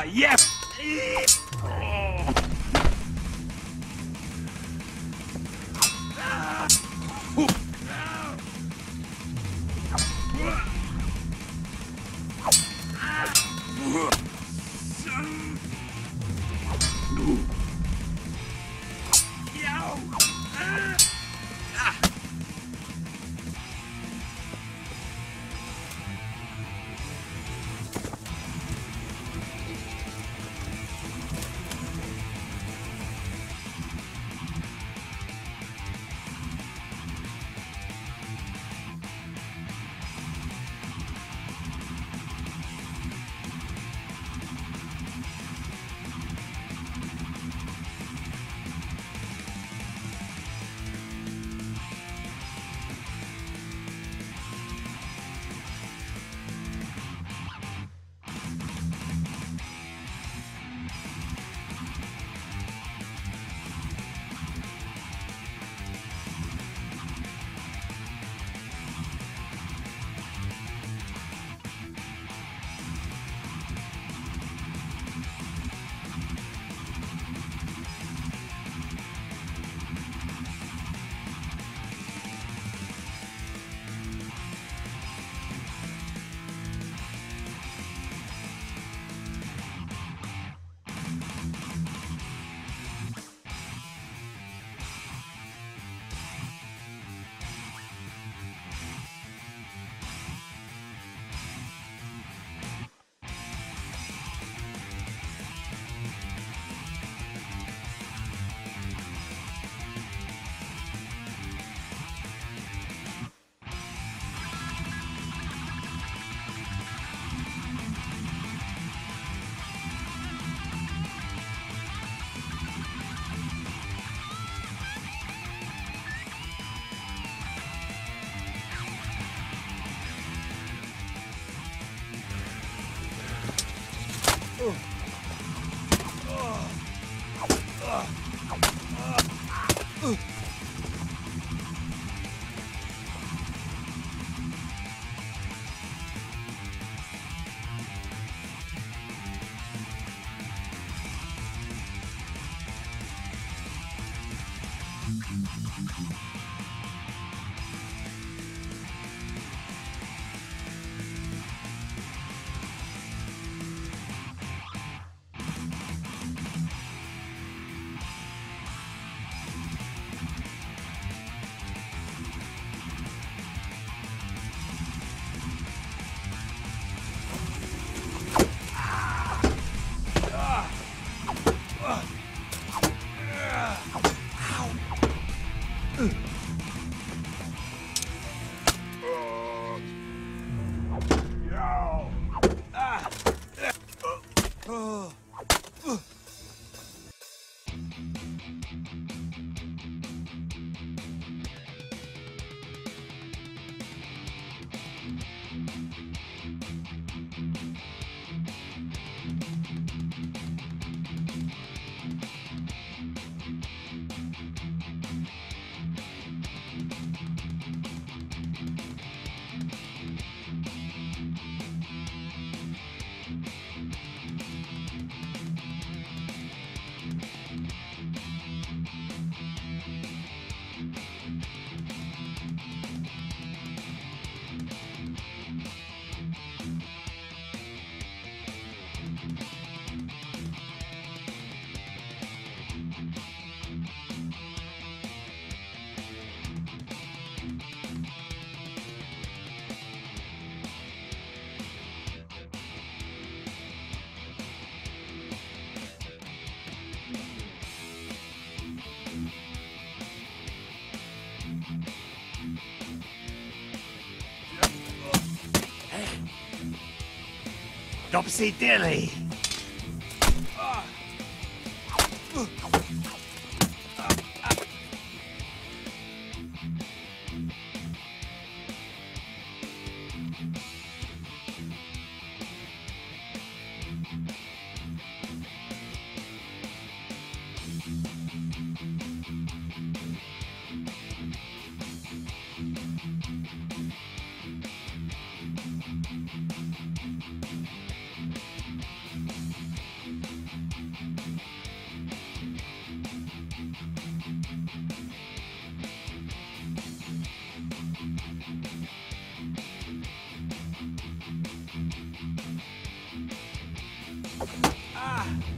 yes yes! Dopsy dilly. Ugh.